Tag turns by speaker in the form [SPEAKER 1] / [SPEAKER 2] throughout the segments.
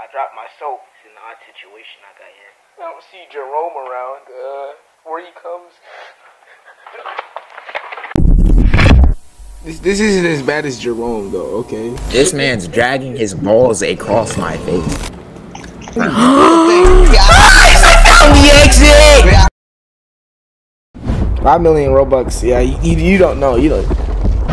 [SPEAKER 1] I dropped my soap. It's an odd situation I got in.
[SPEAKER 2] I don't see Jerome around. Uh, where he comes. This, this isn't as bad as Jerome though, okay?
[SPEAKER 3] This man's dragging his balls across my face.
[SPEAKER 2] Five million Robux. Yeah, you, you, you don't know. You don't.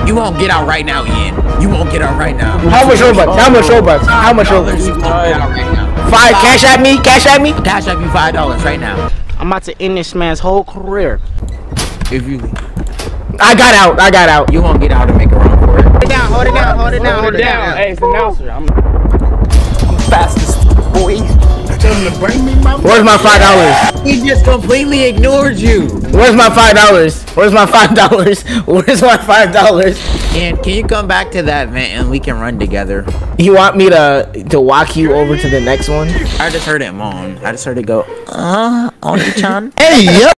[SPEAKER 3] You won't get out right now, Ian. You won't get out right now.
[SPEAKER 2] How much Robux? How much Robux? How much
[SPEAKER 3] dollars?
[SPEAKER 2] Robux?
[SPEAKER 3] You won't get out right now.
[SPEAKER 2] Five. Cash at me. Cash at me.
[SPEAKER 3] Cash up you five dollars right now.
[SPEAKER 1] I'm about to end this man's whole career.
[SPEAKER 3] If you
[SPEAKER 2] I got out. I got out.
[SPEAKER 3] you won't get out and make a run for it.
[SPEAKER 1] Hold it down, hold it down, hold it down, hold it down.
[SPEAKER 2] Hey, it's the announcer. I'm
[SPEAKER 1] Fastest boy.
[SPEAKER 2] Where's my five dollars?
[SPEAKER 3] He just completely ignored you.
[SPEAKER 2] Where's my five dollars? Where's my five dollars? Where's my five dollars?
[SPEAKER 3] Ian, can you come back to that vent and we can run together?
[SPEAKER 2] You want me to to walk you over to the next one?
[SPEAKER 3] I just heard it moan. I just heard it go. Uh, Oni-chan.
[SPEAKER 2] Hey, yo.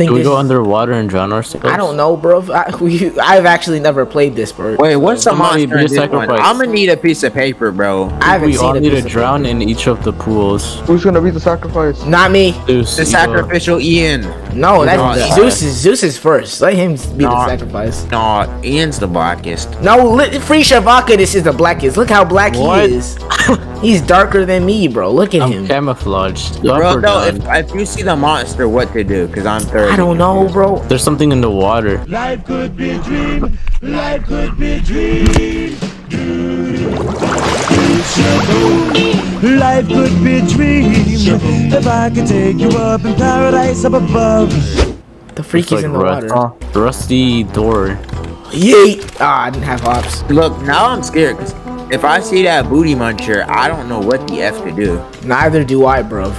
[SPEAKER 2] I think
[SPEAKER 4] Do we
[SPEAKER 2] this-
[SPEAKER 4] go underwater and drown ourselves?
[SPEAKER 2] I don't know, bro. I, we, I've actually never played this, bro.
[SPEAKER 3] Wait, what's the monster
[SPEAKER 4] be
[SPEAKER 3] in this one?
[SPEAKER 4] sacrifice.
[SPEAKER 3] I'm gonna need a piece of paper, bro.
[SPEAKER 2] I haven't
[SPEAKER 4] We
[SPEAKER 2] seen
[SPEAKER 4] all
[SPEAKER 2] a
[SPEAKER 4] need to
[SPEAKER 2] of
[SPEAKER 4] drown in each of the pools.
[SPEAKER 5] Who's gonna be the sacrifice?
[SPEAKER 2] Not me.
[SPEAKER 4] Zeus,
[SPEAKER 3] The
[SPEAKER 4] you go.
[SPEAKER 3] sacrificial Ian.
[SPEAKER 2] No, that's
[SPEAKER 3] No,
[SPEAKER 2] Zeus. Is Zeus is first. Let him be
[SPEAKER 3] No.
[SPEAKER 2] the sacrifice.
[SPEAKER 3] No, Ian's the blackest.
[SPEAKER 2] No, free Shavaka. This is the blackest. Look how black
[SPEAKER 4] What?
[SPEAKER 2] he is. He's darker than me, bro. Look at
[SPEAKER 4] I'm
[SPEAKER 2] him.
[SPEAKER 4] camouflaged.
[SPEAKER 3] Bro, no, if, if you see the monster, what to do? Because I'm third.
[SPEAKER 2] I don't know, bro.
[SPEAKER 4] There's something in the water.
[SPEAKER 6] Life could be a dream. Life could be a dream. Life could be a dream. If I could take you up in paradise up above.
[SPEAKER 2] The freak
[SPEAKER 4] It's
[SPEAKER 2] is
[SPEAKER 4] like
[SPEAKER 2] in the
[SPEAKER 4] rust-
[SPEAKER 2] water.
[SPEAKER 4] rusty door.
[SPEAKER 2] Yeet. Ah, I didn't have ops.
[SPEAKER 3] Look, now I'm scared. Cause if I see that booty muncher, I don't know what the f to do.
[SPEAKER 2] Neither do I, bro.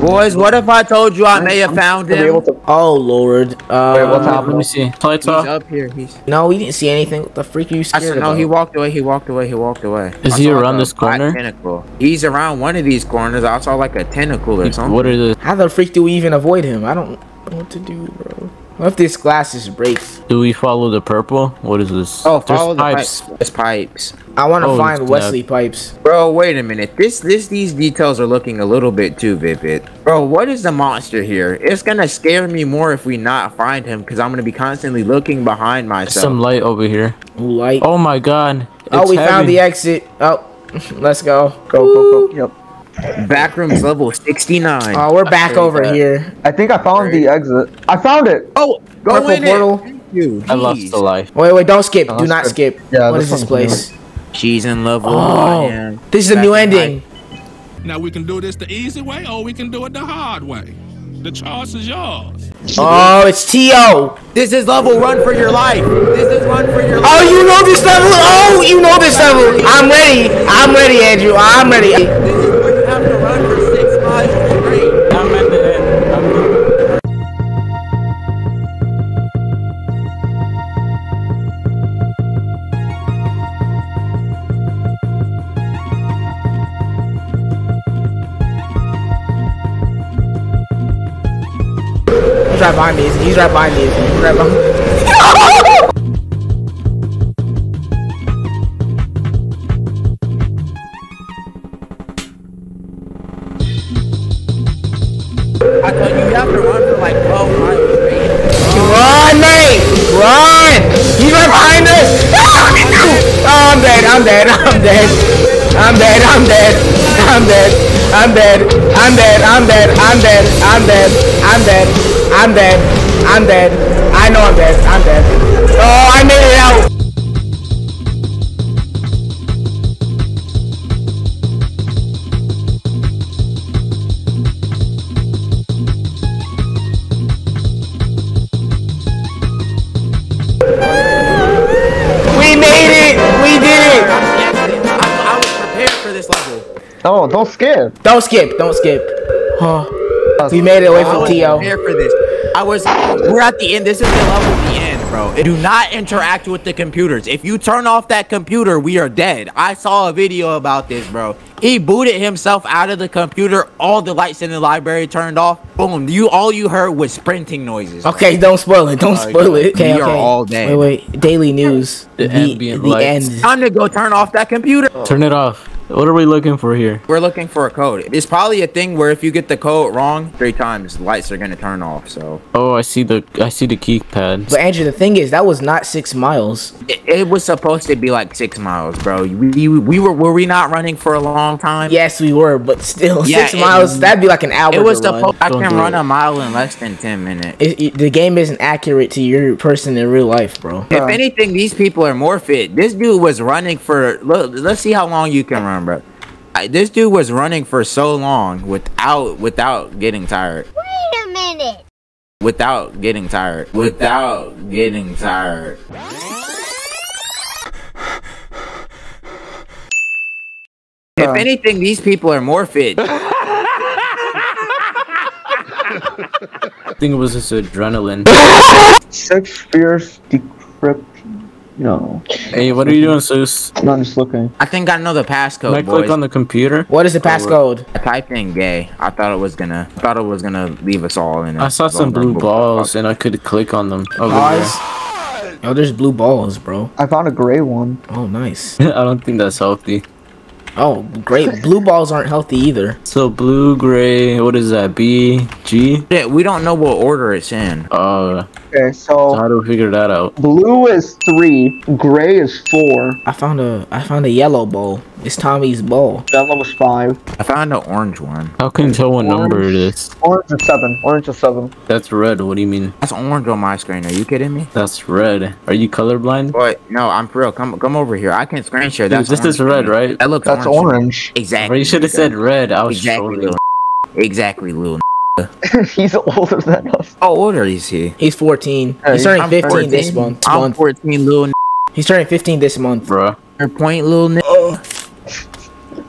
[SPEAKER 3] Boys, what if I told you I may have found
[SPEAKER 5] To be
[SPEAKER 3] him?
[SPEAKER 5] to.
[SPEAKER 2] Oh lord. Uh,
[SPEAKER 5] Wait, what's
[SPEAKER 4] Let me see. Lights
[SPEAKER 3] He's up here. He's.
[SPEAKER 2] No, we didn't see anything. What the freak are you
[SPEAKER 3] I
[SPEAKER 2] scared
[SPEAKER 3] said,
[SPEAKER 2] about?
[SPEAKER 3] no, he walked away. He walked away. He walked away.
[SPEAKER 4] Is
[SPEAKER 3] I
[SPEAKER 4] he
[SPEAKER 3] saw, like,
[SPEAKER 4] around this corner?
[SPEAKER 3] Tentacle. He's around one of these corners. I saw like a tentacle or something.
[SPEAKER 4] What are the?
[SPEAKER 2] How the freak do we even avoid him? I don't know what to do, bro. What if this glass just breaks?
[SPEAKER 4] Do we follow the purple? What is this?
[SPEAKER 3] Oh,
[SPEAKER 4] There's
[SPEAKER 3] follow the
[SPEAKER 4] pipes.
[SPEAKER 3] There's pipes.
[SPEAKER 2] I want to
[SPEAKER 4] Oh,
[SPEAKER 2] find. Wesley Pipes.
[SPEAKER 3] Bro, wait a minute. This, this, these details are looking a little bit too vivid. Bro, what is the monster here? It's gonna scare me more if we not find him, because I'm gonna be constantly looking behind myself.
[SPEAKER 4] Some light over here.
[SPEAKER 2] Light.
[SPEAKER 4] Oh my god.
[SPEAKER 2] Oh, we found the exit. Oh, let's go.
[SPEAKER 5] Go, go, go. Yep.
[SPEAKER 3] Backrooms level 69.
[SPEAKER 2] Oh, we're back over
[SPEAKER 3] that-
[SPEAKER 2] here.
[SPEAKER 5] I think I found the exit. I found it.
[SPEAKER 3] Oh, go
[SPEAKER 2] Purple
[SPEAKER 3] in
[SPEAKER 2] portal.
[SPEAKER 3] it. Thank you.
[SPEAKER 4] I lost the life.
[SPEAKER 2] Wait, wait, don't skip.
[SPEAKER 5] Oh,
[SPEAKER 2] Do not skip.
[SPEAKER 5] Yeah,
[SPEAKER 2] what
[SPEAKER 5] this
[SPEAKER 2] is this place?
[SPEAKER 3] She's in level
[SPEAKER 2] Oh,
[SPEAKER 3] one.
[SPEAKER 2] this is the
[SPEAKER 3] Back
[SPEAKER 2] new
[SPEAKER 3] in
[SPEAKER 2] ending.
[SPEAKER 7] Now we can do this the easy way or we can do it the hard way. The choice is yours.
[SPEAKER 2] Oh, it's T.O.
[SPEAKER 3] This is level run for your life. This is run for your oh, life.
[SPEAKER 2] Oh, you know this level. Oh, you know this level. I'm ready. I'm ready, Andrew. I'm ready. Right behind me. He's right behind me. He's right behind me.
[SPEAKER 3] I thought you have to run for like 12 miles straight.
[SPEAKER 2] Run, mate! Run! He's right behind us! Oh, I'm dead, I'm dead, I'm dead. I'm dead, I'm dead. I'm dead. I'm dead. I'm dead. I'm dead. I'm dead. I'm dead. I'm dead. I'm dead. I'm dead. I'm dead. I know I'm dead. I'm dead. Oh, I made it out.
[SPEAKER 5] Oh, don't skip.
[SPEAKER 2] Don't skip. Don't skip. Huh. We made it away from Tio.
[SPEAKER 3] Here for this. I was. We're at the end. This is the level at the end, bro. Do not interact with the computers. If you turn off that computer, we are dead. I saw a video about this, bro. He booted himself out of the computer. All the lights in the library turned off. Boom. You all you heard was sprinting noises.
[SPEAKER 2] Okay, don't spoil it. Don't spoil it. Okay,
[SPEAKER 3] we are all dead.
[SPEAKER 2] Wait, wait. Daily news.
[SPEAKER 4] The ambient
[SPEAKER 2] the
[SPEAKER 4] lights.
[SPEAKER 2] end.
[SPEAKER 3] Time to go turn off that computer.
[SPEAKER 4] Turn it off. What are we looking for here?
[SPEAKER 3] We're looking for a code. It's probably a thing where if you get the code wrong three times, lights are gonna turn off. So
[SPEAKER 4] Oh, I see the I see the keypad.
[SPEAKER 2] But Andrew, the thing is, that was not six miles.
[SPEAKER 3] it, it was supposed to be like six miles, bro. We, we were were we not running for a long time?
[SPEAKER 2] Yes, we were, but still,
[SPEAKER 3] Yeah,
[SPEAKER 2] six
[SPEAKER 3] it-
[SPEAKER 2] miles. That'd be like an hour.
[SPEAKER 3] It was
[SPEAKER 2] to run.
[SPEAKER 3] supposed. I can run
[SPEAKER 4] it.
[SPEAKER 3] a mile in less than ten minutes.
[SPEAKER 2] It, it- the game isn't accurate to your person in real life, bro.
[SPEAKER 3] If anything, these people are more fit. This dude was running for. Look, let's see how long you can run, bro. I- This dude was running for so long without without getting tired.
[SPEAKER 8] Wait a minute.
[SPEAKER 3] Without getting tired. Without getting tired. If anything, these people are more fit.
[SPEAKER 4] I think it was just adrenaline.
[SPEAKER 5] Six fierce decrypt. No,
[SPEAKER 4] hey, what are you doing, Sus?
[SPEAKER 5] no, I'm just looking.
[SPEAKER 3] I think I know the passcode,
[SPEAKER 4] Can I
[SPEAKER 3] boys.
[SPEAKER 4] click on the computer?
[SPEAKER 2] What is the passcode?
[SPEAKER 3] I typed in gay. I thought it was gonna. I thought it was gonna leave us all in.
[SPEAKER 4] I saw some blue balls and I could click on them. Over
[SPEAKER 2] Balls? Oh, there's blue balls, bro.
[SPEAKER 5] I found a gray one.
[SPEAKER 2] Oh, nice.
[SPEAKER 4] I don't think that's healthy.
[SPEAKER 2] Oh, great. Blue balls aren't healthy either.
[SPEAKER 4] So blue, gray, what is that? B, G?
[SPEAKER 3] Yeah, we don't know what order it's in.
[SPEAKER 4] Uh,
[SPEAKER 5] Okay,
[SPEAKER 4] so
[SPEAKER 5] so
[SPEAKER 4] how do we figure that out?
[SPEAKER 5] blue is three, gray is four,
[SPEAKER 2] I found a I found a yellow ball. It's Tommy's ball.
[SPEAKER 5] yellow is five,
[SPEAKER 3] I found an orange one.
[SPEAKER 4] How can you tell what number it is?
[SPEAKER 5] orange is seven. Orange is seven.
[SPEAKER 4] That's red. What do you mean?
[SPEAKER 3] That's orange on my screen. Are you kidding me?
[SPEAKER 4] That's red. Are you colorblind?
[SPEAKER 3] What? No, I'm for real. Come, come over here. I can screen share.
[SPEAKER 4] Dude, this is red, right?
[SPEAKER 3] That looks
[SPEAKER 5] That's
[SPEAKER 3] orange. to
[SPEAKER 5] orange.
[SPEAKER 3] Exactly.
[SPEAKER 4] Bro, you should have said red. I was
[SPEAKER 3] Exactly.
[SPEAKER 4] trolling.
[SPEAKER 3] Exactly, little.
[SPEAKER 5] He's older than us.
[SPEAKER 3] How old are you? He?
[SPEAKER 2] He's 14.
[SPEAKER 5] Hey,
[SPEAKER 2] He's turning
[SPEAKER 3] I'm
[SPEAKER 2] 15 this month.
[SPEAKER 3] I'm
[SPEAKER 2] month.
[SPEAKER 3] 14, little.
[SPEAKER 2] He's turning 15 this month.
[SPEAKER 4] Bruh.
[SPEAKER 3] Your point, little.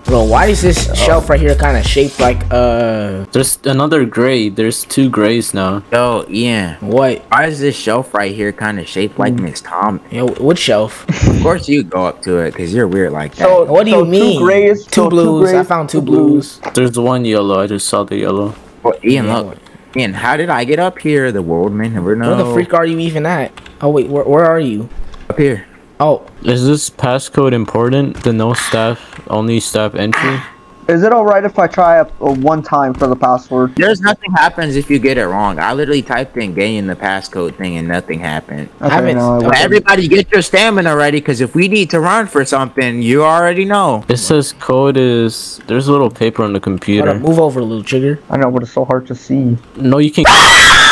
[SPEAKER 2] Bro, why is this shelf right here kind of shaped like uh
[SPEAKER 4] There's another gray. There's two grays now.
[SPEAKER 3] Yo, Ian.
[SPEAKER 2] what?
[SPEAKER 3] Why is this shelf right here kind of shaped like Miss Tom?
[SPEAKER 2] Yo, what shelf?
[SPEAKER 3] Of course, you go up to it because you're weird like that.
[SPEAKER 5] So
[SPEAKER 2] What do you mean?
[SPEAKER 5] Two grays,
[SPEAKER 2] Two
[SPEAKER 5] so
[SPEAKER 2] blues. I
[SPEAKER 5] grays,
[SPEAKER 2] found two blues.
[SPEAKER 4] There's one yellow. I just saw the yellow.
[SPEAKER 3] Well, Ian,
[SPEAKER 2] Yeah,
[SPEAKER 3] look. Ian, how did I get up here? The world may never know.
[SPEAKER 2] Where the freak are you even at? Oh wait, where, where are you?
[SPEAKER 3] Up here.
[SPEAKER 2] Oh,
[SPEAKER 4] Is this passcode important? The no staff, only staff entry?
[SPEAKER 5] Is it alright if I try up uh, one time for the password?
[SPEAKER 3] There's nothing happens if you get it wrong. I literally typed in gay in the passcode thing and nothing happened.
[SPEAKER 5] Okay,
[SPEAKER 2] haven't-
[SPEAKER 5] no, I
[SPEAKER 2] Okay.
[SPEAKER 3] Everybody get your stamina ready because if we need to run for something, you already know.
[SPEAKER 4] It says code is. There's a little paper on the computer.
[SPEAKER 2] move over, little trigger.
[SPEAKER 5] I know, but it's so hard to see.
[SPEAKER 4] No, you can.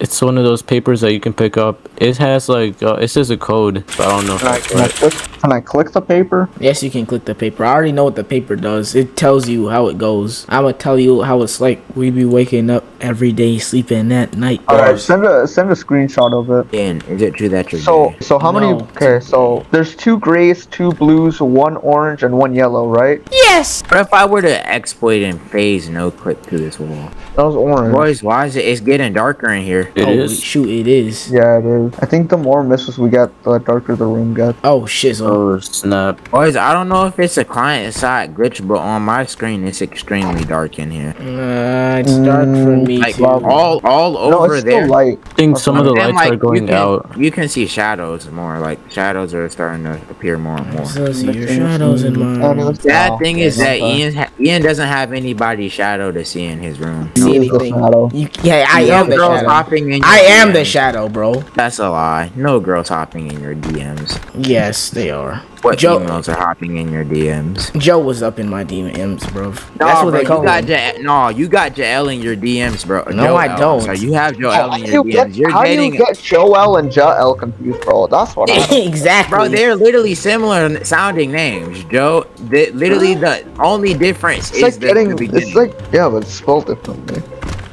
[SPEAKER 4] It's one of those papers that you can pick up. It has like uh, it says a code, but I don't know if
[SPEAKER 5] Can I,
[SPEAKER 4] that's
[SPEAKER 5] can, I click, can I click the paper?
[SPEAKER 2] Yes, you can click the paper. I already know what the paper does. It tells you how it goes. I'm gonna tell you how it's like. We be waking up every day, sleeping at night.
[SPEAKER 5] Alright, send a send a screenshot of it.
[SPEAKER 3] And is it true that you're
[SPEAKER 5] So
[SPEAKER 3] gay?
[SPEAKER 5] so how many? Okay, so there's two grays, two blues, one orange, and one yellow, right? Yes.
[SPEAKER 3] What if I were to exploit and phase no clip to this wall?
[SPEAKER 5] That was orange.
[SPEAKER 3] Boys, why is it? It's getting darker in here.
[SPEAKER 4] It
[SPEAKER 2] oh,
[SPEAKER 4] is.
[SPEAKER 2] shoot, it is.
[SPEAKER 5] Yeah, it is. I think the more misses we get, the darker the room gets.
[SPEAKER 2] Oh shit,
[SPEAKER 4] Oh snap!
[SPEAKER 3] Boys, I don't know if it's a client side glitch, but on my screen it's extremely dark in here.
[SPEAKER 2] uh, it's dark for me
[SPEAKER 3] Like
[SPEAKER 2] too.
[SPEAKER 3] all all
[SPEAKER 5] No,
[SPEAKER 3] over
[SPEAKER 5] it's
[SPEAKER 3] there.
[SPEAKER 5] still light.
[SPEAKER 4] I think some of the
[SPEAKER 3] Then,
[SPEAKER 4] lights are
[SPEAKER 3] you
[SPEAKER 4] going
[SPEAKER 3] can,
[SPEAKER 4] out.
[SPEAKER 3] You can see shadows more. Like shadows are starting to appear more and more.
[SPEAKER 2] So see your shadows in my room.
[SPEAKER 3] Sad thing is that. Ian ha- Ian doesn't have anybody's shadow to see in his room.
[SPEAKER 2] See anything?
[SPEAKER 5] shadow.
[SPEAKER 2] You, yeah, I
[SPEAKER 3] no
[SPEAKER 2] am the
[SPEAKER 3] girls
[SPEAKER 2] shadow.
[SPEAKER 3] Hopping in. Your
[SPEAKER 2] I am the shadow, bro.
[SPEAKER 3] That's a lie. No girls hopping in your DMs.
[SPEAKER 2] Yes, they are.
[SPEAKER 3] What
[SPEAKER 2] Joe-
[SPEAKER 3] emails are hopping in your DMs?
[SPEAKER 2] Joe was up in my DMs, bro.
[SPEAKER 3] No,
[SPEAKER 2] That's what
[SPEAKER 3] bro,
[SPEAKER 2] they call
[SPEAKER 3] you got
[SPEAKER 2] him.
[SPEAKER 3] Ja- no, you got Jael in your DMs, bro.
[SPEAKER 2] No, I don't.
[SPEAKER 3] So you have Joel
[SPEAKER 5] How
[SPEAKER 3] in your
[SPEAKER 5] you
[SPEAKER 3] DMs.
[SPEAKER 5] get,
[SPEAKER 3] You're
[SPEAKER 5] how do
[SPEAKER 3] dating,
[SPEAKER 5] you get Joel and Jael confused, bro? That's what I
[SPEAKER 2] exactly.
[SPEAKER 3] bro. They're literally similar sounding names, Joe. The, literally, the only difference
[SPEAKER 5] It's
[SPEAKER 3] is
[SPEAKER 5] like
[SPEAKER 3] the,
[SPEAKER 5] getting,
[SPEAKER 3] the
[SPEAKER 5] it's like, yeah, but it's spelled differently.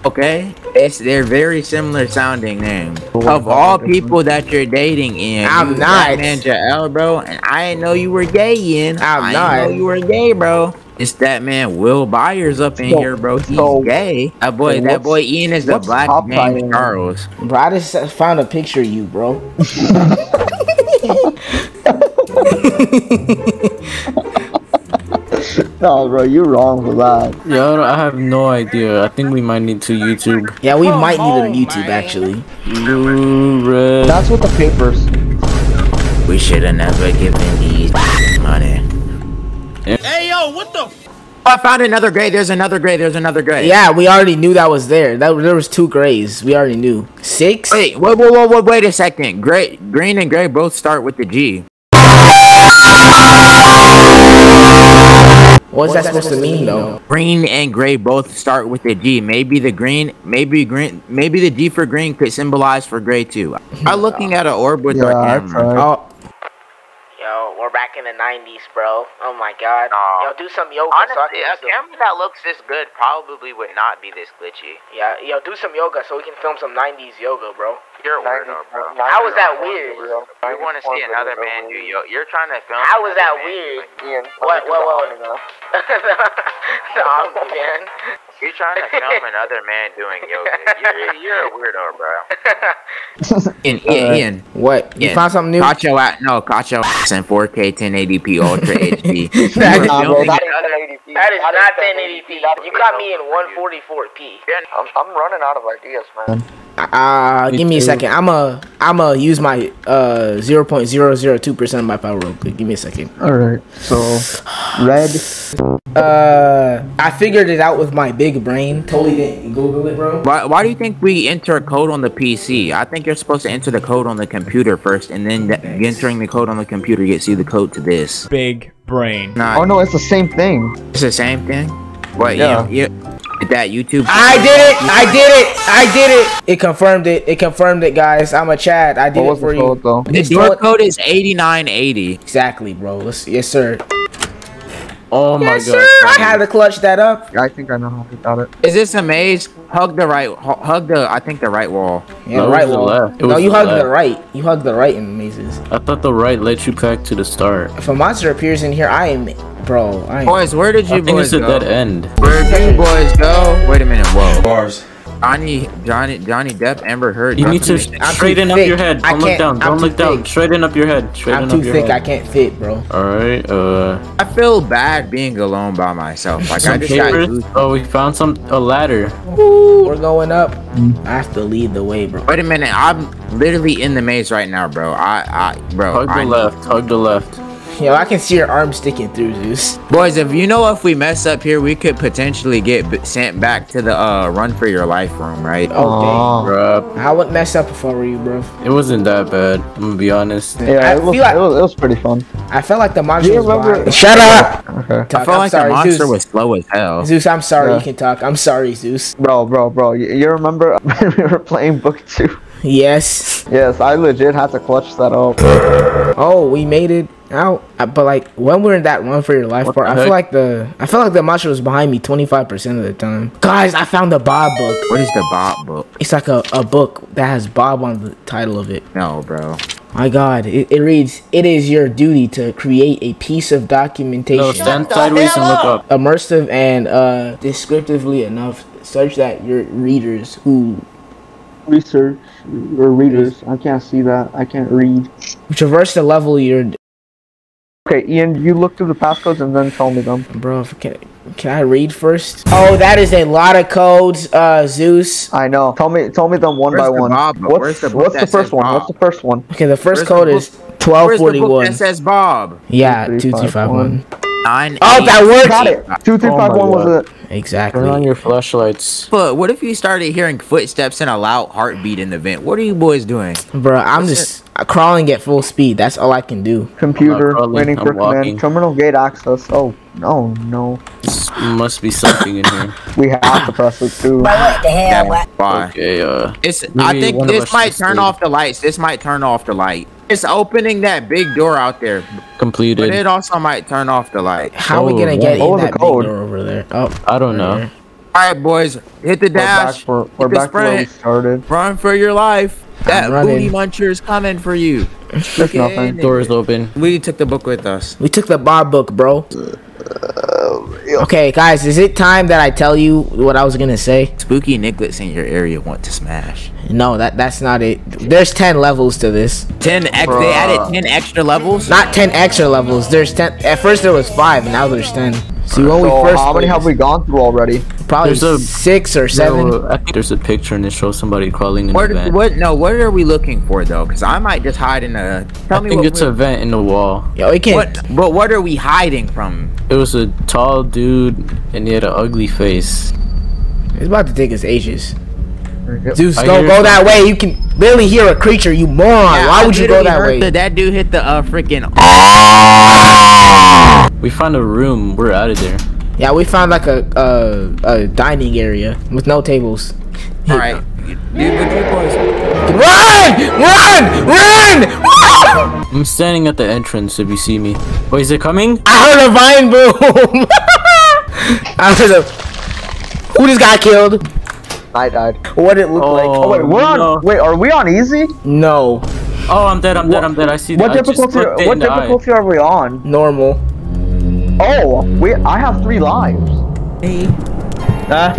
[SPEAKER 3] Okay, it's they're very similar sounding names. Of all people that you're dating, in
[SPEAKER 2] I'm not.
[SPEAKER 3] that man Jael, bro, and I didn't know you were gay, in.
[SPEAKER 2] I'm
[SPEAKER 3] I
[SPEAKER 2] not.
[SPEAKER 3] didn't know you were gay, bro. It's that man Will Byers up in
[SPEAKER 5] So-
[SPEAKER 3] here, bro. He's
[SPEAKER 5] so-
[SPEAKER 3] gay. That boy, that boy Ian is the black
[SPEAKER 5] top
[SPEAKER 3] James
[SPEAKER 5] priority?
[SPEAKER 3] Charles.
[SPEAKER 2] Bro, I just found a picture of you, bro.
[SPEAKER 5] No, oh, bro, you're wrong for that.
[SPEAKER 4] Yeah, I have no idea. I think we might need to YouTube.
[SPEAKER 2] Yeah, we might need it on YouTube actually.
[SPEAKER 4] Blue, red.
[SPEAKER 5] That's what the papers.
[SPEAKER 3] We should have never given these money. Hey, yo, what the Oh, I found another gray. There's another gray. There's another gray.
[SPEAKER 2] Yeah, we already knew that was there. That there was two grays. We already knew. Six.
[SPEAKER 3] Wait, wait, wait, wait, wait, wait a second. Gray, green, and gray both start with the G.
[SPEAKER 2] What's that supposed to mean though?
[SPEAKER 3] Green and gray both start with a G. Maybe the green, maybe green, maybe the G for green could symbolize for gray too. I'm looking at an orb with
[SPEAKER 5] Yeah,
[SPEAKER 3] our
[SPEAKER 5] I
[SPEAKER 3] camera.
[SPEAKER 2] Oh,
[SPEAKER 1] Yo, we're back in the 90s, bro. Oh my god.
[SPEAKER 8] Aw.
[SPEAKER 1] Yo, do some yoga so I
[SPEAKER 8] Honestly,
[SPEAKER 1] can
[SPEAKER 8] a
[SPEAKER 1] some-
[SPEAKER 8] camera that looks this good probably would not be this glitchy.
[SPEAKER 1] Yeah, yo, do some yoga so we can film some 90s yoga, bro.
[SPEAKER 8] You're a weirdo, bro.
[SPEAKER 1] How is that weird?
[SPEAKER 8] You want to see another man do yo? You're trying to film.
[SPEAKER 1] How is
[SPEAKER 8] another
[SPEAKER 1] that
[SPEAKER 8] man
[SPEAKER 1] weird?
[SPEAKER 8] doing-
[SPEAKER 1] What, what, what? the Omni, man.
[SPEAKER 8] You're trying to film another man doing yoga. You're, you're a weirdo, bro.
[SPEAKER 3] Ian, Ian, Ian,
[SPEAKER 2] what? You
[SPEAKER 3] Ian,
[SPEAKER 2] found something new?
[SPEAKER 3] Caught your ass, no, caught your ass in 4K 1080p Ultra HD. You
[SPEAKER 2] That
[SPEAKER 3] were
[SPEAKER 2] is-
[SPEAKER 5] Nah, bro,
[SPEAKER 3] filming
[SPEAKER 5] that 1080p.
[SPEAKER 1] That is
[SPEAKER 5] That
[SPEAKER 1] not
[SPEAKER 5] ain't
[SPEAKER 1] 1080p. You caught me in 144p.
[SPEAKER 8] I'm, I'm running out of ideas, man.
[SPEAKER 2] Uh, give me a second. I'm a I'm a use my uh 0.002 percent of my power real quick. Give me a second.
[SPEAKER 5] All right. So, red.
[SPEAKER 2] Uh, I figured it out with my big brain. Totally didn't Google it, bro.
[SPEAKER 3] Why, why do you think we enter a code on the PC? I think you're supposed to enter the code on the computer first, and then th- entering the code on the computer, gets you the code to this.
[SPEAKER 9] Big brain.
[SPEAKER 3] Nah,
[SPEAKER 5] Oh no, it's the same thing.
[SPEAKER 3] it's the same thing. What?
[SPEAKER 5] Yeah.
[SPEAKER 3] Yeah. You, that YouTube.
[SPEAKER 2] I did it! I did it! I did it! It confirmed it. It confirmed it, guys. I'm a Chad. I did
[SPEAKER 5] What
[SPEAKER 2] it
[SPEAKER 5] was
[SPEAKER 2] for
[SPEAKER 5] the
[SPEAKER 2] you.
[SPEAKER 5] code though?
[SPEAKER 3] the door code is 8980.
[SPEAKER 2] Exactly, bro. Let's, yes, sir.
[SPEAKER 4] Oh my
[SPEAKER 2] Yes,
[SPEAKER 4] god.
[SPEAKER 2] sir. I had to clutch that up.
[SPEAKER 5] I think I know how he got it.
[SPEAKER 3] Is this a maze? Hug the right. hu- Hug the. I think the right wall.
[SPEAKER 2] Yeah,
[SPEAKER 4] No, it
[SPEAKER 2] right
[SPEAKER 4] was the
[SPEAKER 2] wall.
[SPEAKER 4] left. It
[SPEAKER 2] No,
[SPEAKER 4] was
[SPEAKER 2] you
[SPEAKER 4] the
[SPEAKER 2] hug the right. You hug the right in mazes.
[SPEAKER 4] I thought the right led you back to the start.
[SPEAKER 2] If a monster appears in here, I am, bro. I am.
[SPEAKER 3] Boys, where did you
[SPEAKER 4] I think
[SPEAKER 3] boys
[SPEAKER 4] it's a
[SPEAKER 3] go?
[SPEAKER 4] dead end.
[SPEAKER 3] Where did you boys go? Wait a minute. Whoa.
[SPEAKER 9] Bars.
[SPEAKER 3] Johnny, Johnny, Johnny Depp, Amber Heard.
[SPEAKER 4] You need to
[SPEAKER 3] Johnny-
[SPEAKER 2] I'm too
[SPEAKER 4] straighten up
[SPEAKER 2] thick.
[SPEAKER 4] your head. Don't look
[SPEAKER 2] can't-
[SPEAKER 4] down.
[SPEAKER 2] I'm
[SPEAKER 4] Don't look down.
[SPEAKER 2] thick.
[SPEAKER 4] Straighten up your head. Straighten
[SPEAKER 2] I'm
[SPEAKER 4] up
[SPEAKER 2] too
[SPEAKER 4] your
[SPEAKER 2] thick. I can't fit, bro.
[SPEAKER 4] Alright, uh.
[SPEAKER 3] I feel bad being alone by myself. Like I just got
[SPEAKER 4] papers.
[SPEAKER 3] used.
[SPEAKER 4] Oh, we found some a ladder.
[SPEAKER 2] We're going up. I have to lead the way, bro.
[SPEAKER 3] Wait a minute. I'm literally in the maze right now, bro. I, I, bro.
[SPEAKER 4] Hug
[SPEAKER 3] I
[SPEAKER 4] the left. Hug the left.
[SPEAKER 2] Yo, I can see your arm sticking through, Zeus.
[SPEAKER 3] Boys, if you know if we mess up here, we could potentially get b- sent back to the uh run for your life room, right?
[SPEAKER 2] Oh,
[SPEAKER 5] Aw.
[SPEAKER 4] Bruh.
[SPEAKER 2] dang. I would mess up if I were you, bro.
[SPEAKER 4] It wasn't that bad. I'm gonna be honest.
[SPEAKER 2] I
[SPEAKER 5] Yeah, it was,
[SPEAKER 2] feel like-
[SPEAKER 5] it was, it was pretty fun.
[SPEAKER 2] I felt like the monster
[SPEAKER 5] you
[SPEAKER 2] was
[SPEAKER 5] remember-
[SPEAKER 2] Shut up!
[SPEAKER 5] Okay.
[SPEAKER 3] I felt
[SPEAKER 2] I'm
[SPEAKER 3] like
[SPEAKER 2] sorry,
[SPEAKER 3] the monster
[SPEAKER 2] Zeus.
[SPEAKER 3] was slow as hell.
[SPEAKER 2] Zeus, I'm sorry.
[SPEAKER 5] Yeah.
[SPEAKER 2] You can talk. I'm sorry, Zeus.
[SPEAKER 5] Bro, bro, bro. You, you remember when we were playing book two?
[SPEAKER 2] Yes.
[SPEAKER 5] Yes, I legit had to clutch that up.
[SPEAKER 2] Oh, we made it out. Uh, But like when we're in that run for your life
[SPEAKER 4] What
[SPEAKER 2] part, I feel like the I feel like the monster was behind me 25% of the time. Guys, I found the Bob book.
[SPEAKER 3] What is the Bob book?
[SPEAKER 2] It's like a, a book that has Bob on the title of it.
[SPEAKER 3] No, bro.
[SPEAKER 2] My God, it, it reads, "It is your duty to create a piece of documentation."
[SPEAKER 4] No, stand sideways and look up.
[SPEAKER 2] immersive and uh, descriptively enough, such that your readers who
[SPEAKER 5] Research or readers. I can't see that. I can't read.
[SPEAKER 2] traverse the level you're.
[SPEAKER 5] Okay, Ian, you look through the passcodes and then tell me them.
[SPEAKER 2] Bro, if- can, can I read first? Oh, that is a lot of codes, uh, Zeus.
[SPEAKER 5] I know. Tell me, tell me them one
[SPEAKER 3] Where's
[SPEAKER 5] by
[SPEAKER 3] the
[SPEAKER 5] one.
[SPEAKER 3] Bob?
[SPEAKER 5] What's,
[SPEAKER 3] Where's the
[SPEAKER 5] what's the first one?
[SPEAKER 3] Bob?
[SPEAKER 5] What's the first one?
[SPEAKER 2] Okay, the first
[SPEAKER 3] Where's the
[SPEAKER 2] code
[SPEAKER 3] book-
[SPEAKER 2] is
[SPEAKER 3] Where's the book
[SPEAKER 2] 1241.
[SPEAKER 3] that says Bob?
[SPEAKER 2] Yeah,
[SPEAKER 5] Two, three, five,
[SPEAKER 2] 2351.
[SPEAKER 3] Nine.
[SPEAKER 2] Oh,
[SPEAKER 3] eight.
[SPEAKER 2] that works!
[SPEAKER 5] Got it. Two, three,
[SPEAKER 4] Oh
[SPEAKER 5] five,
[SPEAKER 4] my
[SPEAKER 5] one was
[SPEAKER 4] God.
[SPEAKER 5] it?
[SPEAKER 4] Turn on your flashlights.
[SPEAKER 3] But what if you started hearing footsteps and a loud heartbeat in the vent? What are you boys doing?
[SPEAKER 2] Bro, I'm
[SPEAKER 3] What's
[SPEAKER 2] just uh, crawling at full speed. That's all I can do.
[SPEAKER 5] Computer
[SPEAKER 4] crawling,
[SPEAKER 5] waiting
[SPEAKER 4] I'm
[SPEAKER 5] for
[SPEAKER 4] walking.
[SPEAKER 5] command. Terminal gate access. Oh no, no.
[SPEAKER 4] This must be something in here.
[SPEAKER 5] We have to press it too.
[SPEAKER 3] That- Why?
[SPEAKER 4] Okay, uh.
[SPEAKER 3] It's. I think this might turn
[SPEAKER 4] sleep.
[SPEAKER 3] off the lights. This might turn off the light. It's opening that big door out there,
[SPEAKER 4] Completed.
[SPEAKER 3] but it also might turn off the light.
[SPEAKER 2] How are we
[SPEAKER 4] Oh,
[SPEAKER 2] gonna get in
[SPEAKER 5] was the
[SPEAKER 2] that big door over there? Oh,
[SPEAKER 4] I don't know.
[SPEAKER 2] there.
[SPEAKER 3] All right, boys, hit the
[SPEAKER 5] We're back,
[SPEAKER 3] dash.
[SPEAKER 5] for, we're back where we started.
[SPEAKER 3] Run for your life. That booty muncher is coming for you.
[SPEAKER 5] There's nothing.
[SPEAKER 4] Doors open.
[SPEAKER 3] We took the book with us.
[SPEAKER 2] We took the Bob book, bro. Uh, okay, guys, is it time that I tell you what I was gonna say?
[SPEAKER 3] Spooky Nicklets in your area want to smash.
[SPEAKER 2] No, that that's not it. There's ten levels to this.
[SPEAKER 3] Ten ex. They added ten extra levels.
[SPEAKER 2] Not ten extra levels. There's ten. At first there was five, and now there's ten. See, when we
[SPEAKER 5] So
[SPEAKER 2] first
[SPEAKER 5] how many
[SPEAKER 2] played,
[SPEAKER 5] have we gone through already?
[SPEAKER 2] Probably
[SPEAKER 4] There's a-
[SPEAKER 2] six or seven.
[SPEAKER 4] No, I think there's a picture and it shows somebody crawling in
[SPEAKER 3] What?
[SPEAKER 4] a vent.
[SPEAKER 3] What? No. What are we looking for though? Because I might just hide in a. Tell
[SPEAKER 4] I
[SPEAKER 3] me
[SPEAKER 4] think
[SPEAKER 3] what.
[SPEAKER 4] it's
[SPEAKER 3] we-
[SPEAKER 4] a vent in the wall.
[SPEAKER 2] Yo, it can't.
[SPEAKER 3] What? But what are we hiding from?
[SPEAKER 4] It was a tall dude, and he had an ugly face.
[SPEAKER 2] It's about to take us ages. Zeus,
[SPEAKER 4] I
[SPEAKER 2] go
[SPEAKER 4] hear
[SPEAKER 2] go that way. You can barely hear a creature. You moron.
[SPEAKER 3] Yeah,
[SPEAKER 2] Why
[SPEAKER 3] I
[SPEAKER 2] would you go that way?
[SPEAKER 3] that that dude hit the uh freaking.
[SPEAKER 4] We found a room. We're out of there.
[SPEAKER 2] Yeah, we found like a a, a dining area with no tables.
[SPEAKER 3] All right, dude, what you boys?
[SPEAKER 2] Run! Run! Run! Run!
[SPEAKER 4] I'm standing at the entrance. If you see me, wait, is it coming?
[SPEAKER 2] I heard a vine boom. I heard a. Who just got killed?
[SPEAKER 5] I died.
[SPEAKER 2] What did it look like?
[SPEAKER 5] Oh wait, we're on.
[SPEAKER 4] no.
[SPEAKER 5] Wait, are we on easy?
[SPEAKER 2] No,
[SPEAKER 4] Oh, I'm dead. I'm dead. I'm dead. I see.
[SPEAKER 5] What
[SPEAKER 4] I
[SPEAKER 5] difficulty? What
[SPEAKER 4] in the eye.
[SPEAKER 5] difficulty are we on?
[SPEAKER 2] normal.
[SPEAKER 5] Oh, we. I have three lives. Uh,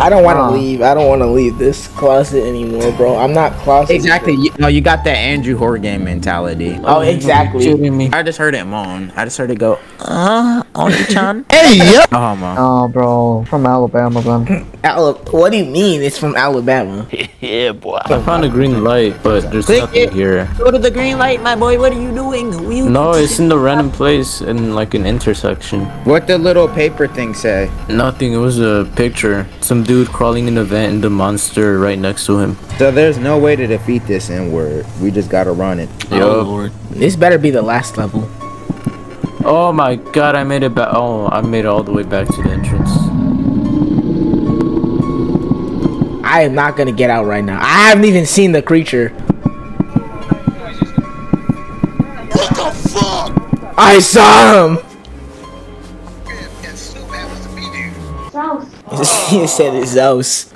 [SPEAKER 2] I don't want to
[SPEAKER 5] Ah.
[SPEAKER 2] leave. I don't want to leave this closet anymore, bro. I'm not closet.
[SPEAKER 3] Exactly. You, no, you got that Andrew Horgan mentality.
[SPEAKER 2] Oh, exactly.
[SPEAKER 4] Shooting me.
[SPEAKER 3] I just heard it moan. I just heard it go. Uh, Oni-chan.
[SPEAKER 2] Hey, yo.
[SPEAKER 3] Oh man.
[SPEAKER 5] oh, bro, from Alabama, then.
[SPEAKER 2] Ala- what do you mean? It's from Alabama. Yeah, boy.
[SPEAKER 4] I found a green light, but there's
[SPEAKER 3] Click
[SPEAKER 4] nothing
[SPEAKER 3] it.
[SPEAKER 4] here.
[SPEAKER 3] Go to the green light, my boy. What are you doing? You...
[SPEAKER 4] No, it's in the random place in like an intersection.
[SPEAKER 3] What the little paper thing say?
[SPEAKER 4] Nothing. It was a picture. Some dude crawling in the vent and the monster right next to him.
[SPEAKER 3] So there's no way to defeat this N word. We just gotta run it.
[SPEAKER 4] Oh, yup.
[SPEAKER 2] This better be the last level.
[SPEAKER 4] Oh my god, I made it back. Oh, I made it all the way back to the entrance.
[SPEAKER 2] I am not gonna get out right now. I haven't even seen the creature. What the fuck? I saw him. he said it's Zeus.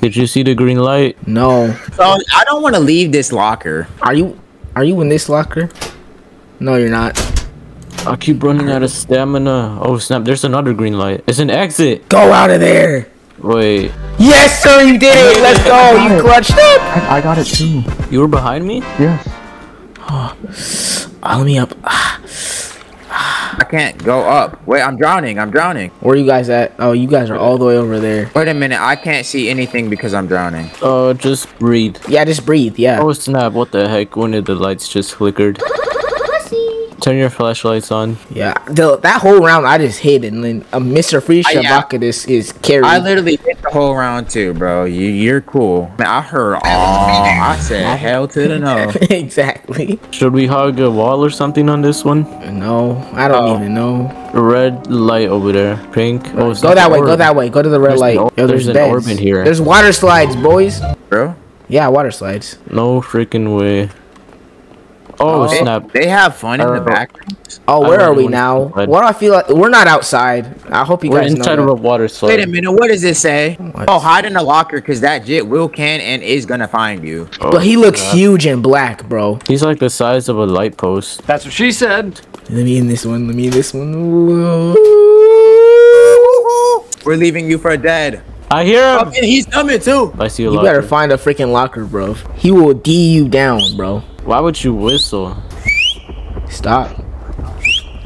[SPEAKER 4] Did you see the green light?
[SPEAKER 2] No.
[SPEAKER 3] So I don't want to leave this locker.
[SPEAKER 2] Are you? Are you in this locker? No, you're not.
[SPEAKER 4] I keep running out of stamina. Oh snap, there's another green light. It's an exit.
[SPEAKER 2] Go out of there.
[SPEAKER 4] Wait,
[SPEAKER 2] Yes, sir, you did it. Let's go. You clutched it.
[SPEAKER 5] I, I got it too.
[SPEAKER 4] you were behind me?
[SPEAKER 5] Yes.
[SPEAKER 2] Oh, let me up. Ah.
[SPEAKER 3] I can't go up. Wait, I'm drowning. I'm drowning.
[SPEAKER 2] Where you guys at? Oh, you guys are all the way over there.
[SPEAKER 3] Wait a minute. I can't see anything because I'm drowning.
[SPEAKER 4] Oh, just breathe.
[SPEAKER 2] Yeah, just breathe. Yeah.
[SPEAKER 4] Oh snap, what the heck? When did the lights just flickered? Turn your flashlights on.
[SPEAKER 2] Yeah, the, that whole round I just hit, and then uh, Mr. Free
[SPEAKER 3] I-
[SPEAKER 2] Shabaka is is carried.
[SPEAKER 3] I literally hit the whole round too, bro. You, you're cool. Man, I heard all. I said hell to the no.
[SPEAKER 2] exactly.
[SPEAKER 4] Should we hug a wall or something on this one?
[SPEAKER 2] No, I don't
[SPEAKER 3] Oh.
[SPEAKER 2] even know.
[SPEAKER 4] Red light over there. Pink. Oh, it's
[SPEAKER 2] Go that
[SPEAKER 4] the
[SPEAKER 2] way. Go that way. Go to the red
[SPEAKER 4] There's
[SPEAKER 2] light.
[SPEAKER 4] an
[SPEAKER 2] Yo, there's,
[SPEAKER 4] there's an orb in here.
[SPEAKER 2] There's water slides, boys.
[SPEAKER 3] Bro.
[SPEAKER 2] Yeah, water slides.
[SPEAKER 4] No freaking way. Oh,
[SPEAKER 3] They-
[SPEAKER 4] snap.
[SPEAKER 3] They have fun in the back.
[SPEAKER 2] Oh, where are we now?
[SPEAKER 4] slide.
[SPEAKER 2] What do I feel like? We're not outside. I hope you
[SPEAKER 4] We're
[SPEAKER 2] guys
[SPEAKER 4] inside
[SPEAKER 2] know.
[SPEAKER 4] of a water slide.
[SPEAKER 3] Wait a minute. What does it say?
[SPEAKER 2] What?
[SPEAKER 3] Oh, hide in the locker because that jit will can and is gonna find you.
[SPEAKER 4] Oh,
[SPEAKER 2] But he looks
[SPEAKER 4] God.
[SPEAKER 2] huge and black, bro.
[SPEAKER 4] He's like the size of a light post.
[SPEAKER 6] That's what she said.
[SPEAKER 2] Let me in this one. Let me in this one.
[SPEAKER 3] We're leaving you for dead.
[SPEAKER 4] I hear
[SPEAKER 3] Oh,
[SPEAKER 4] him.
[SPEAKER 3] he's coming too.
[SPEAKER 4] I see a
[SPEAKER 2] You better find a freaking locker, bro. He will D you down, bro.
[SPEAKER 4] Why would you whistle?
[SPEAKER 2] Stop.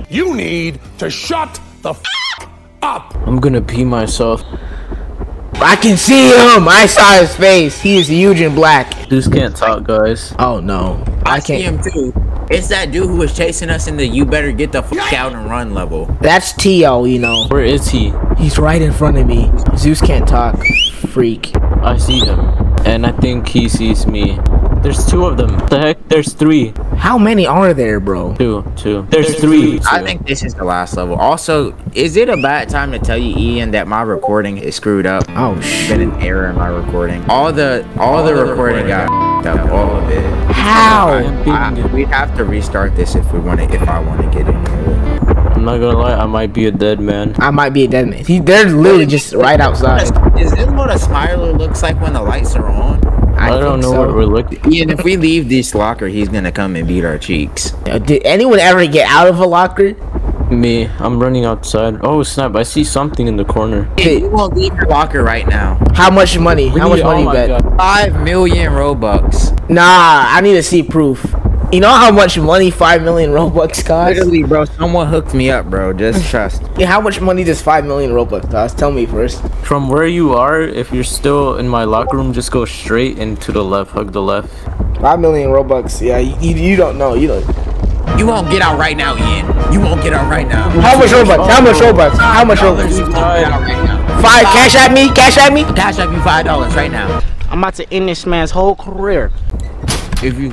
[SPEAKER 7] You need to shut the f- up.
[SPEAKER 4] I'm gonna pee myself.
[SPEAKER 2] I can see him. I saw his face. He is huge and black.
[SPEAKER 4] Dudes can't talk, guys.
[SPEAKER 2] Oh no,
[SPEAKER 3] I,
[SPEAKER 2] I can't.
[SPEAKER 3] see him too. It's that dude who was chasing us in the "You better get the fuck out and run" level.
[SPEAKER 2] That's Tio. You know,
[SPEAKER 4] Where is he?
[SPEAKER 2] he's right in front of me. Zeus can't talk. Freak.
[SPEAKER 4] I see him. And I think he sees me. There's two of them. The heck? There's three.
[SPEAKER 2] How many are there, bro?
[SPEAKER 4] Two. Two. There's three.
[SPEAKER 3] I think this is the last level. Also, is it a bad time to tell you, Ian, that my recording is screwed up?
[SPEAKER 2] Oh,
[SPEAKER 3] There's been an error in my recording. All the all, the, recording got up, all of it.
[SPEAKER 2] How?
[SPEAKER 3] I, we'd have to restart this if we want to. If I want to get in it.
[SPEAKER 4] I'm not gonna lie, I might be a dead man.
[SPEAKER 2] I might be a dead man. He, they're literally just right outside.
[SPEAKER 3] Is this what a smiler looks like when the lights are on?
[SPEAKER 4] I,
[SPEAKER 2] I,
[SPEAKER 4] don't know
[SPEAKER 2] so.
[SPEAKER 4] what we're looking.
[SPEAKER 3] Ian, if we leave this locker, he's gonna come and beat our cheeks.
[SPEAKER 2] Uh, Did anyone ever get out of a locker?
[SPEAKER 4] Me, I'm running outside. Oh snap! I see something in the corner.
[SPEAKER 3] Ian, you won't leave your locker right now.
[SPEAKER 2] How much money? How much money
[SPEAKER 4] oh
[SPEAKER 2] you
[SPEAKER 4] my
[SPEAKER 2] bet?
[SPEAKER 4] God.
[SPEAKER 3] Five million robux.
[SPEAKER 2] Nah, I need to see proof. You know how much money five million Robux cost?
[SPEAKER 3] Literally, bro, someone hooked me up, bro. Just trust.
[SPEAKER 2] Yeah, how much money does five million Robux cost? Tell me first.
[SPEAKER 4] From where you are, if you're still in my locker room, just go straight and to the left. Hug the left.
[SPEAKER 2] Five million Robux. Yeah, you, you, you don't know. You don't.
[SPEAKER 3] You won't get out right now, Ian. You won't get out right now.
[SPEAKER 2] How much Robux? How much Robux? How much Robux?
[SPEAKER 3] you won't get out right now.
[SPEAKER 2] Five. Cash at me. Cash at me.
[SPEAKER 3] Cash up you five dollars right now.
[SPEAKER 1] I'm about to end this man's whole career.
[SPEAKER 3] If you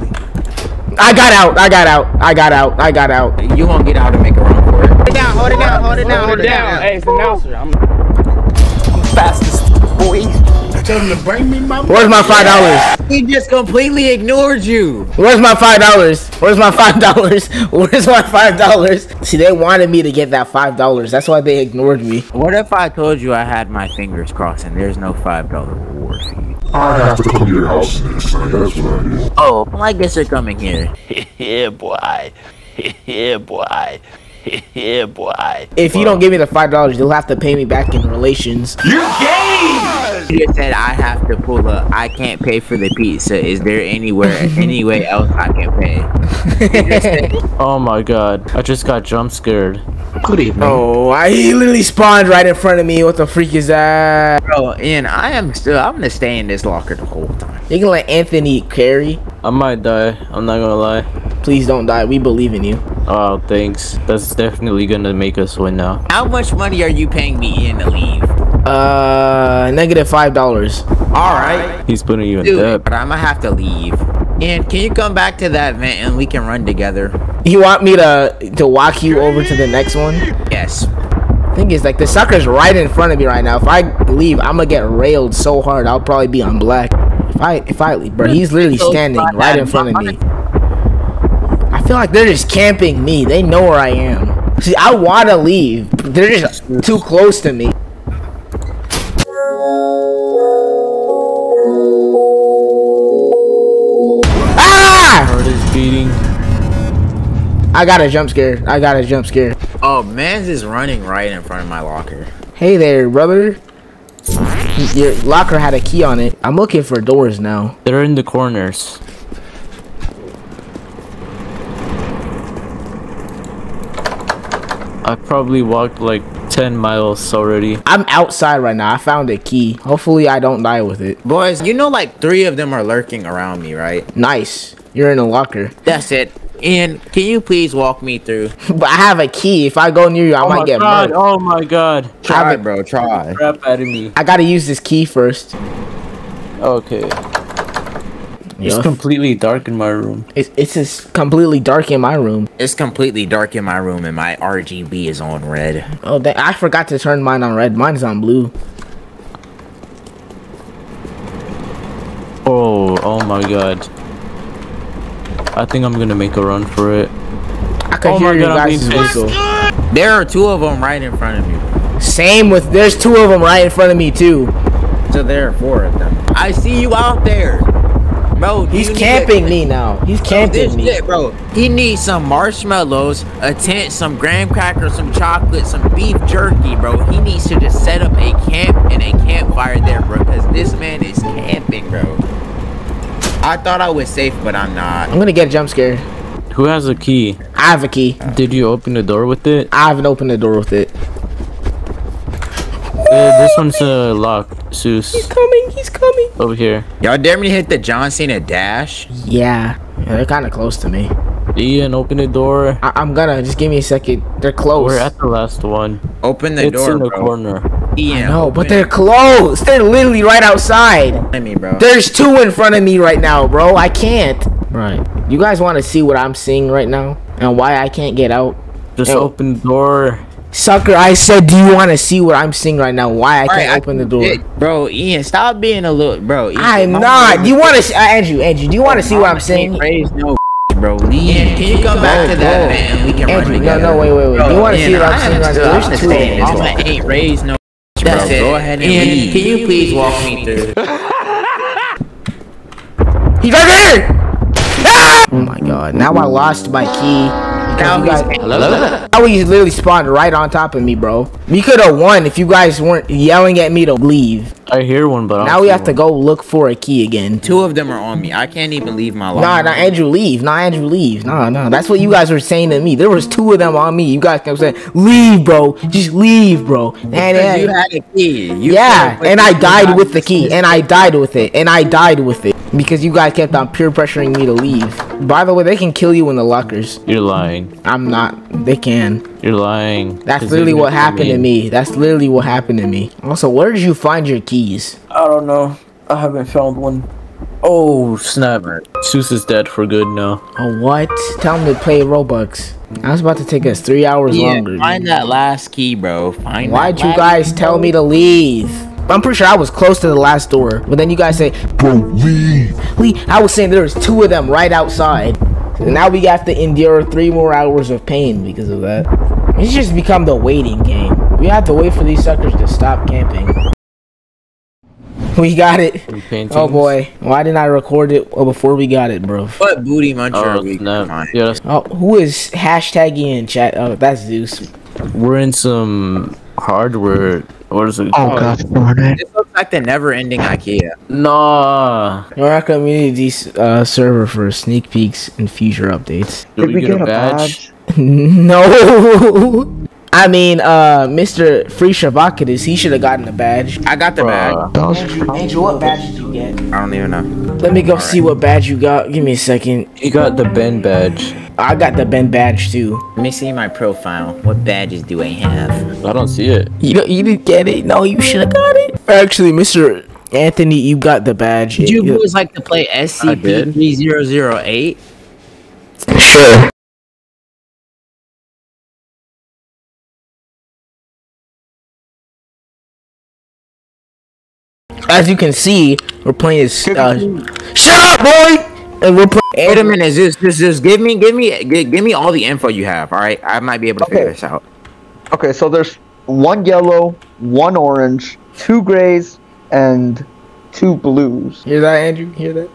[SPEAKER 2] I got out. I got out. I got out. I got out.
[SPEAKER 3] you won't get out and make a run for it.
[SPEAKER 1] Hold it down, hold it down, hold it down, hold it down.
[SPEAKER 6] Hey, it's the announcer. I'm the fastest boy.
[SPEAKER 7] Tell him to bring me my
[SPEAKER 2] Where's my five dollars?
[SPEAKER 3] He just completely ignored you.
[SPEAKER 2] Where's my five dollars? Where's my five dollars? Where's my five dollars? See, they wanted me to get that five dollars. That's why they ignored me.
[SPEAKER 3] What if I told you I had my fingers crossed and there's no five dollar reward for you?
[SPEAKER 9] I have to come to your house next night. That's what I do.
[SPEAKER 3] Oh, well, I guess you're coming here.
[SPEAKER 10] yeah, boy. yeah, boy. yeah, boy.
[SPEAKER 2] If you don't give me the five dollars, you'll have to pay me back in relations.
[SPEAKER 3] You said I have to pull up. I can't pay for the pizza. Is there anywhere, any way else I can pay?
[SPEAKER 4] Oh my god. I just got jump scared.
[SPEAKER 3] Good evening.
[SPEAKER 2] Oh, I he literally spawned right in front of me. What the freak is that?
[SPEAKER 3] Bro, and I am still, I'm gonna stay in this locker the whole time.
[SPEAKER 2] You can let Anthony carry.
[SPEAKER 4] I might die. I'm not gonna lie.
[SPEAKER 2] Please don't die. We believe in you.
[SPEAKER 4] Oh, thanks. That's definitely gonna make us win now.
[SPEAKER 3] How much money are you paying me in to leave?
[SPEAKER 2] Uh, negative five dollars.
[SPEAKER 3] Alright.
[SPEAKER 4] He's putting you in
[SPEAKER 3] Dude,
[SPEAKER 4] debt.
[SPEAKER 3] but I'm gonna have to leave. And can you come back to that event and we can run together?
[SPEAKER 2] You want me to to walk you over to the next one?
[SPEAKER 3] Yes.
[SPEAKER 2] Thing is, like the sucker's right in front of me right now. If I leave, I'm gonna get railed so hard. I'll probably be on black. If I if I leave, bro, he's literally standing right in front of me. I feel like they're just camping me. They know where I am. See, I want to leave. but They're just too close to me. Ah!
[SPEAKER 4] Heart is beating.
[SPEAKER 2] I got a jump scare. I got a jump scare.
[SPEAKER 3] Oh, man's is running right in front of my locker.
[SPEAKER 2] Hey there, brother. Your locker had a key on it. I'm looking for doors now.
[SPEAKER 4] They're in the corners. I probably walked like 10 miles already.
[SPEAKER 2] I'm outside right now. I found a key. Hopefully, I don't die with it.
[SPEAKER 3] Boys, you know like three of them are lurking around me, right?
[SPEAKER 2] Nice. You're in a locker.
[SPEAKER 3] That's it. And can you please walk me through?
[SPEAKER 2] But I have a key. If I go near you, I
[SPEAKER 4] oh
[SPEAKER 2] might
[SPEAKER 4] my
[SPEAKER 2] get
[SPEAKER 4] god,
[SPEAKER 2] murked.
[SPEAKER 4] oh my god.
[SPEAKER 3] Try, it, bro, try.
[SPEAKER 4] Crap out of me.
[SPEAKER 2] I gotta use this key first.
[SPEAKER 4] Okay. It's
[SPEAKER 2] Yo,
[SPEAKER 4] completely dark in my room.
[SPEAKER 2] it's, it's just completely dark in my room.
[SPEAKER 3] It's completely dark in my room and my RGB is on red.
[SPEAKER 2] Oh, that, I forgot to turn mine on red. Mine's on blue.
[SPEAKER 4] Oh, oh my god. I think I'm gonna make a run for it.
[SPEAKER 2] I could
[SPEAKER 4] Oh
[SPEAKER 2] hear
[SPEAKER 4] my
[SPEAKER 2] your
[SPEAKER 4] God,
[SPEAKER 2] guys'
[SPEAKER 4] being pissed.
[SPEAKER 2] whistle.
[SPEAKER 3] There are two of them right in front of me.
[SPEAKER 2] Same with. There's two of them right in front of me too.
[SPEAKER 3] So there are four of them. I see you out there. Bro,
[SPEAKER 2] He's camping me now. He's camping me.
[SPEAKER 3] shit, bro. He needs some marshmallows, a tent, some graham crackers, some chocolate, some beef jerky, bro. He needs to just set up a camp and a campfire there, bro, because this man is camping, bro. I thought I was safe, but I'm not.
[SPEAKER 2] I'm gonna get a jump scare.
[SPEAKER 4] Who has a key?
[SPEAKER 2] I have a key.
[SPEAKER 4] Did you open the door with it?
[SPEAKER 2] I haven't opened the door with it.
[SPEAKER 4] Uh, this one's uh, locked. Zeus.
[SPEAKER 2] He's coming. He's coming.
[SPEAKER 4] Over here.
[SPEAKER 3] Y'all dare me hit the John Cena dash?
[SPEAKER 2] Yeah. yeah they're kind of close to me.
[SPEAKER 4] Ian, open the door.
[SPEAKER 2] I- I'm gonna. Just give me a second. They're close.
[SPEAKER 4] We're at the last one.
[SPEAKER 3] Open the
[SPEAKER 4] it's
[SPEAKER 3] door,
[SPEAKER 4] in the
[SPEAKER 3] bro.
[SPEAKER 4] corner.
[SPEAKER 3] Ian,
[SPEAKER 2] No, but they're close. They're literally right outside.
[SPEAKER 3] At me, bro.
[SPEAKER 2] There's two in front of me right now, bro. I can't. Right. You guys want to see what I'm seeing right now and why I can't get out?
[SPEAKER 4] Just
[SPEAKER 2] Yo.
[SPEAKER 4] open the door.
[SPEAKER 2] Sucker, I said, do you want to see what I'm seeing right now? Why I can't
[SPEAKER 3] Alright,
[SPEAKER 2] open the door?
[SPEAKER 3] Shit, Bro, Ian, stop being a little, bro. Ian,
[SPEAKER 2] I'm not. Do you want to see, uh, Andrew? Andrew, do you want to see what I'm
[SPEAKER 3] Mama
[SPEAKER 2] saying?
[SPEAKER 3] ain't no bro. Ian, can you come back to that
[SPEAKER 2] bro.
[SPEAKER 3] event and we can
[SPEAKER 2] Andrew, no,
[SPEAKER 3] together?
[SPEAKER 2] no, wait, wait, wait. Do you want to see what I'm seeing
[SPEAKER 3] am
[SPEAKER 2] right now?
[SPEAKER 3] I'm
[SPEAKER 2] There's two
[SPEAKER 3] staying
[SPEAKER 2] of
[SPEAKER 3] in this
[SPEAKER 2] them.
[SPEAKER 3] Mama ain't raised no
[SPEAKER 2] That's
[SPEAKER 3] bro.
[SPEAKER 2] it.
[SPEAKER 3] Go ahead and
[SPEAKER 2] Ian,
[SPEAKER 3] leave.
[SPEAKER 2] can you please walk
[SPEAKER 3] me through?
[SPEAKER 2] He's right there! Ah! Oh my god, now I lost my key.
[SPEAKER 3] Now
[SPEAKER 2] You
[SPEAKER 3] he's
[SPEAKER 2] guys-
[SPEAKER 3] hello.
[SPEAKER 2] Now he literally spawned right on top of me, bro. We could have won if you guys weren't yelling at me to leave.
[SPEAKER 4] I hear one, but I
[SPEAKER 2] Now we
[SPEAKER 4] see
[SPEAKER 2] have to go look for a key again.
[SPEAKER 3] Two of them are on me. I can't even leave my locker.
[SPEAKER 2] Nah, nah, Andrew, leave. Nah, Andrew, leave. Nah, nah. That's what you guys were saying to me. There was two of them on me. You guys kept saying, leave, bro. Just leave, bro. And,
[SPEAKER 3] Because you had a key. You
[SPEAKER 2] yeah, and I died with the key. And I died with it. And I died with it. Because you guys kept on peer pressuring me to leave. By the way, they can kill you in the lockers.
[SPEAKER 4] You're lying.
[SPEAKER 2] I'm not. They can.
[SPEAKER 4] You're lying.
[SPEAKER 2] That's literally what
[SPEAKER 4] if you're
[SPEAKER 2] happened to me. That's literally what happened to me. Also, where did you find your keys?
[SPEAKER 4] I don't know. I haven't found one. Oh snap! Zeus is dead for good now.
[SPEAKER 2] Oh, what? Tell him to play Robux. I was about to take us three hours
[SPEAKER 3] Yeah,
[SPEAKER 2] longer.
[SPEAKER 3] find that last key, bro. Find
[SPEAKER 2] Why'd
[SPEAKER 3] that
[SPEAKER 2] you
[SPEAKER 3] last
[SPEAKER 2] guys tell me to leave? I'm pretty sure I was close to the last door, but then you guys say, "Bro, leave." We, I was saying there was two of them right outside, and now we have to endure three more hours of pain because of that. It's just become the waiting game. We have to wait for these suckers to stop camping. We got it. Oh boy, why didn't I record it before we got it, bro?
[SPEAKER 3] What booty muncher
[SPEAKER 4] Oh
[SPEAKER 3] are we
[SPEAKER 4] snap!
[SPEAKER 3] find?
[SPEAKER 4] Yeah,
[SPEAKER 2] Oh, who is hashtagging in chat? Oh, that's Zeus.
[SPEAKER 4] we're in some hardware. What is it?
[SPEAKER 5] Oh god darn it.
[SPEAKER 3] This looks like the never-ending IKEA.
[SPEAKER 4] Nah.
[SPEAKER 2] We're our community uh, server for sneak peeks and future updates.
[SPEAKER 4] Did, we, get, a badge?
[SPEAKER 2] no. I mean, uh, Mr. Free Shavakidis, he should have gotten a badge.
[SPEAKER 3] I got the bag.
[SPEAKER 4] Bruh.
[SPEAKER 5] That was
[SPEAKER 2] Andrew, Andrew, what badge did you get?
[SPEAKER 3] I don't even know.
[SPEAKER 2] Let me go see what badge you got. Give me a second.
[SPEAKER 4] You got the Ben badge.
[SPEAKER 2] I got the Ben badge too.
[SPEAKER 3] Let me see my profile. What badges do I have?
[SPEAKER 4] I don't see it.
[SPEAKER 2] You don't, you didn't get it? No, you should have got it. Actually, Mr. Anthony, you got the badge.
[SPEAKER 3] Did you
[SPEAKER 2] It-
[SPEAKER 3] boys like to play SCP-3008?
[SPEAKER 2] Sure. As you can see, we're playing this. Uh, shut up, boy! And we're playing.
[SPEAKER 3] Wait a minute, is this this just give me give me give, give me all the info you have, all right? I might be able to figure this out.
[SPEAKER 5] Okay, so there's one yellow, one orange, two grays, and two blues.
[SPEAKER 2] Hear that, Andrew? Hear that?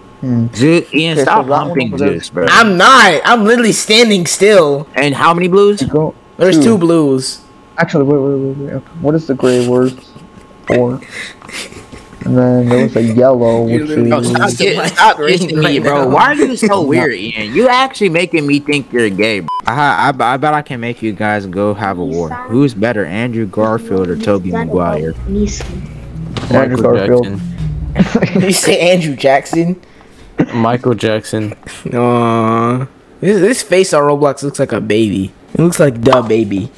[SPEAKER 3] Zeus, Ian,
[SPEAKER 5] Okay,
[SPEAKER 3] stop
[SPEAKER 5] that one
[SPEAKER 3] humping
[SPEAKER 5] over there-
[SPEAKER 3] Zeus, bro.
[SPEAKER 2] I'm not. I'm literally standing still.
[SPEAKER 3] And how many blues?
[SPEAKER 5] Go.
[SPEAKER 2] There's
[SPEAKER 5] Two.
[SPEAKER 2] two blues.
[SPEAKER 5] Actually, wait, wait, wait, wait. What is the gray word? Four. And then there was a yellow, which
[SPEAKER 2] literally-
[SPEAKER 3] Bro,
[SPEAKER 5] is.
[SPEAKER 3] stop,
[SPEAKER 2] Just
[SPEAKER 3] get, stop
[SPEAKER 2] green
[SPEAKER 3] kissing me, bro. Why are you so weird, Ian? You actually making me think you're gay. Bro. I, I, I bet I can make you guys go have a war. Who's better, Andrew Garfield or Tobey Maguire?
[SPEAKER 5] Andrew
[SPEAKER 4] Michael
[SPEAKER 5] Garfield.
[SPEAKER 2] You say Andrew Jackson?
[SPEAKER 4] Michael Jackson.
[SPEAKER 2] Aww. This, this face on Roblox looks like a baby. It looks like the baby.